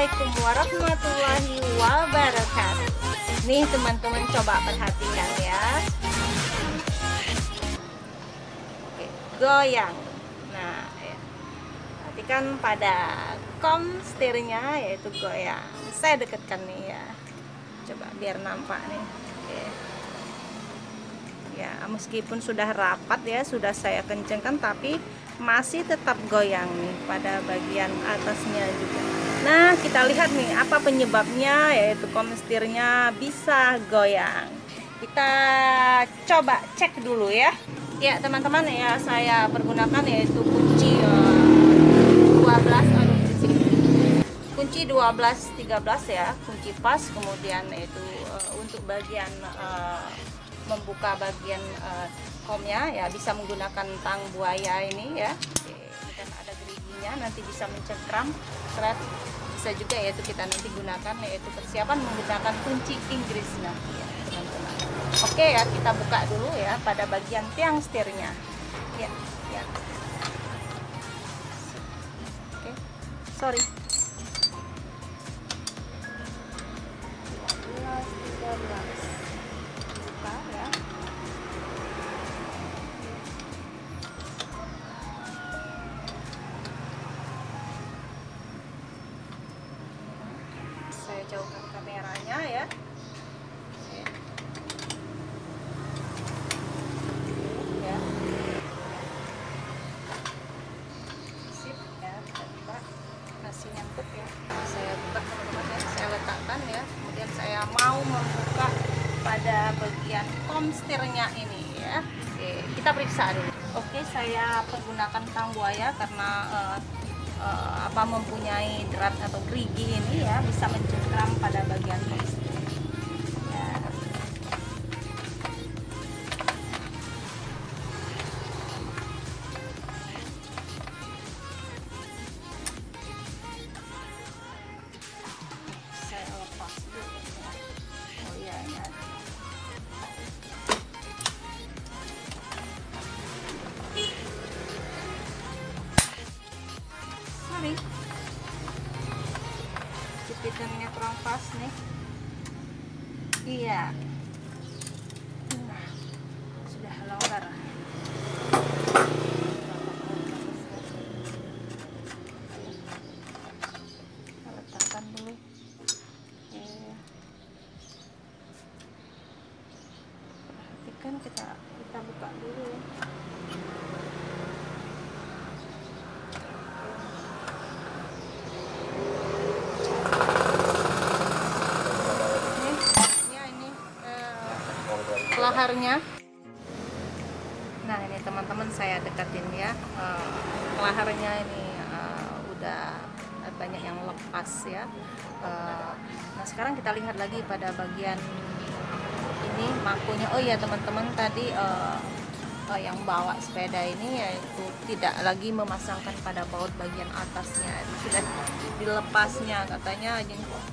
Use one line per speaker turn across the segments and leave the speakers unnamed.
Assalamualaikum warahmatullahi wabarakatuh. Nih teman-teman coba perhatikan ya. Oke, Goyang. Nah ya. Perhatikan pada kom setirnya yaitu goyang. Saya dekatkan nih ya. Coba biar nampak nih. Oke. Ya meskipun sudah rapat ya Sudah saya kencengkan tapi masih tetap goyang nih pada bagian atasnya juga nah kita lihat nih apa penyebabnya yaitu komestirnya bisa goyang. Kita coba cek dulu ya. Ya teman-teman ya saya pergunakan yaitu kunci uh, 12 aduh kunci 12 13 ya kunci pas kemudian yaitu uh, untuk bagian uh, membuka bagian uh, komnya ya bisa menggunakan tang buaya ini ya Geriginya nanti bisa mencengkram. Seret bisa juga yaitu kita nanti gunakan yaitu persiapan menggunakan kunci Inggris nah ya teman-teman oke ya kita buka dulu ya pada bagian tiang setirnya. Ya ya. Oke. Sorry membuka pada bagian komstirnya ini ya. Oke kita periksa dulu. Oke saya pergunakan tang buaya karena uh, uh, apa mempunyai drat atau gerigi ini ya bisa mencengkram pada bagian posisi Yeah. Kelaharnya nah ini teman-teman saya dekatin ya. Uh, kelaharnya ini uh, udah banyak yang lepas ya. Uh, nah sekarang kita lihat lagi pada bagian ini mangkunya oh iya teman-teman tadi uh, uh, yang bawa sepeda ini yaitu tidak lagi memasangkan pada baut bagian atasnya. Sudah dilepasnya. Katanya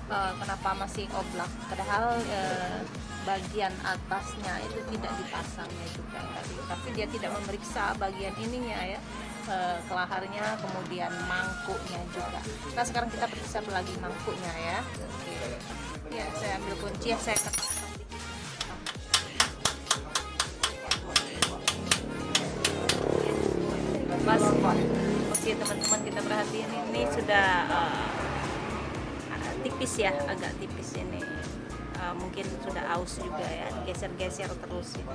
uh, kenapa masih oblak. Padahal uh, bagian atasnya itu tidak dipasangnya juga tapi dia tidak memeriksa bagian ininya ya e, kelaharnya kemudian mangkuknya juga. Nah sekarang kita periksa lagi mangkuknya ya. Oke. Ya saya ambil kunci ya saya ketok pas oke teman-teman kita perhatiin ini sudah uh, tipis ya agak tipis ini uh, mungkin sudah aus juga ya geser-geser terus ya.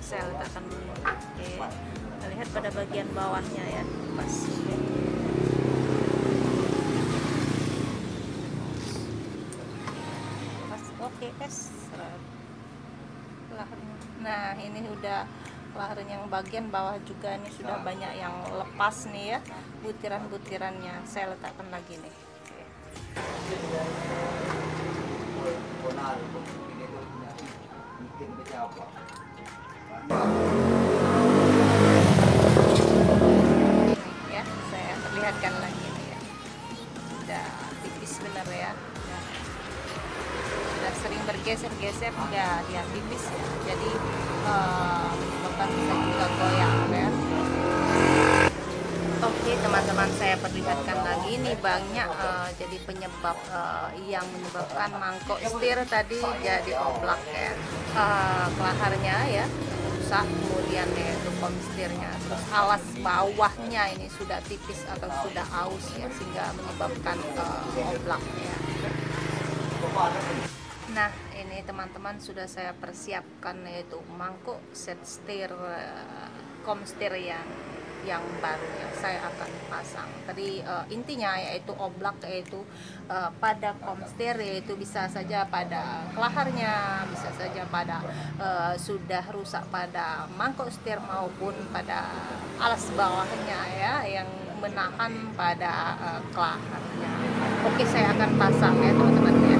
saya letakkan oke kita lihat pada bagian bawahnya ya pas. Oke nah ini udah lahan yang bagian bawah juga ini sudah banyak yang lepas nih ya butiran-butirannya. Saya letakkan lagi nih ya saya perlihatkan lagi nih ya. Udah tipis bener ya. Udah, udah sering bergeser-geser udah dia tipis ya. Jadi uh, menyebabkan bisa juga goyang ya Oke teman-teman saya perlihatkan lagi. Nih banyak uh, jadi penyebab uh, yang menyebabkan mangkok setir tadi jadi oblak ya. Uh, kelaharnya ya rusak kemudian yaitu komistirnya terus alas bawahnya ini sudah tipis atau sudah aus ya sehingga menyebabkan uh, oblak ya nah ini teman-teman sudah saya persiapkan yaitu mangkok set setir uh, komstir yang yang baru yang saya akan pasang. Tadi uh, intinya yaitu oblak yaitu uh, pada komstir yaitu bisa saja pada kelaharnya, bisa saja pada uh, sudah rusak pada mangkok setir maupun pada alas bawahnya ya yang menahan pada uh, kelaharnya. Oke, saya akan pasang ya teman-teman ya.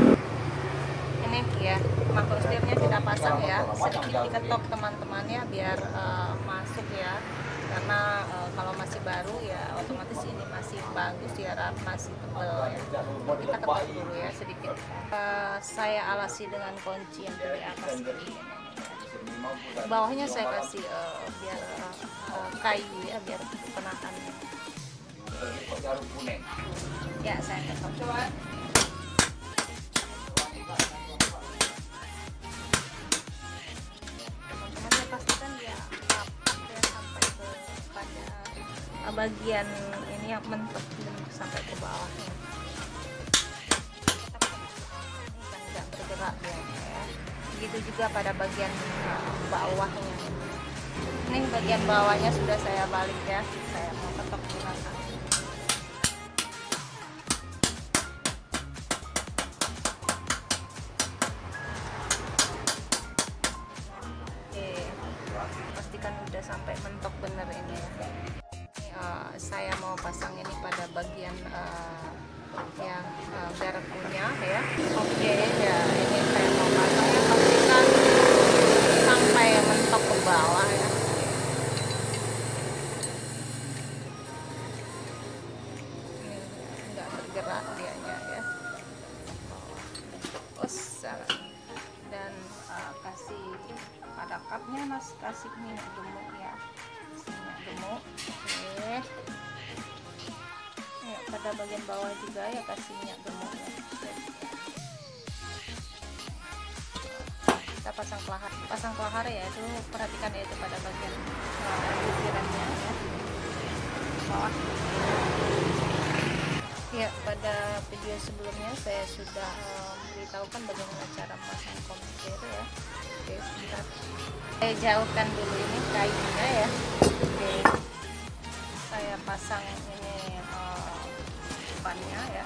Ini ya mangkok setirnya kita pasang ya sedikit diketok teman-teman ya biar uh, masuk ya karena e, kalau masih baru ya otomatis ini masih bagus ya masih tebal ya. Kita ketok dulu ya sedikit. E, saya alasi dengan kunci yang dari atas ini. Bawahnya saya kasih e, biar e, kayu ya biar penahan ya saya ketok bagian ini yang mentok sampai ke bawah. Ini kan nggak bergerak ya, begitu juga pada bagian bawahnya. Ini bagian bawahnya sudah saya balik ya. Saya mau ketok di bagian uh, yang uh, ya. Oke okay, ya ini saya mau pasang ya pastikan sampai mentok ke bawah ya. Nggak bergerak dianya ya. Usah. dan uh, kasih pada cupnya mas. Kasih minyak gemuk ya. Minyak gemuk. Oke. ya, pada bagian bawah juga ya kasih minyak gemuk. Ya kita pasang kelahar pasang kelahar ya itu perhatikan ya itu pada bagian butirannya uh, ya. Bawah. Ya pada video sebelumnya saya sudah um, bagaimana cara pasang komputer ya. Oke sebentar. Saya jauhkan dulu ini kayunya ya. Oke. Saya pasang ini depannya ya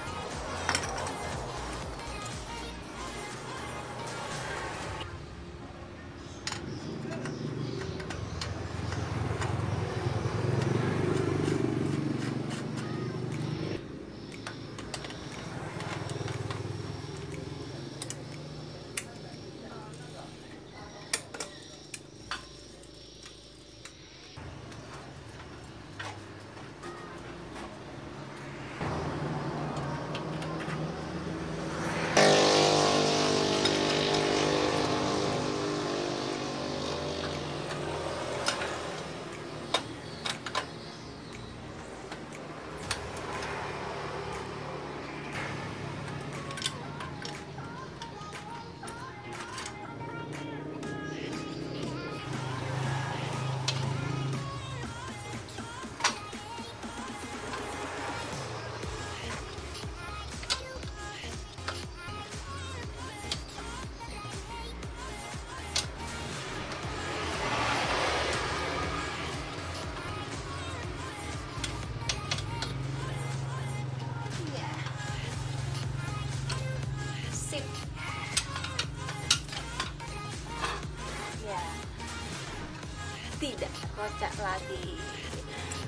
kocak lagi.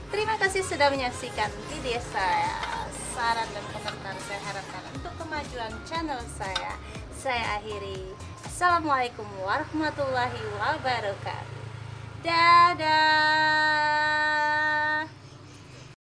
Terima kasih sudah menyaksikan video saya. Saran dan komentar saya harapkan untuk kemajuan channel saya. Saya akhiri. Assalamualaikum warahmatullahi wabarakatuh. Dadah